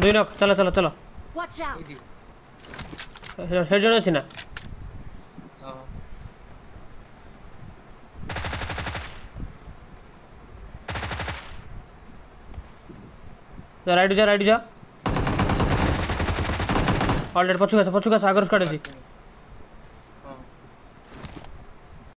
ଦୁଇ ନକ୍ ଚାଲ ଚାଲ ଚାଲ Watch out! ଏଇଠି ସେ ଜଣେ ଅଛି ନା ହଁ ଯା ରାଇଟ୍ ଯା ରାଇଟ୍ ଯା ଅଲରେଡ଼ି ପଛକୁ ଆସ ପଛକୁ ଆସ ଆଗରୁ ସ୍କାଡ୍ ଅଛି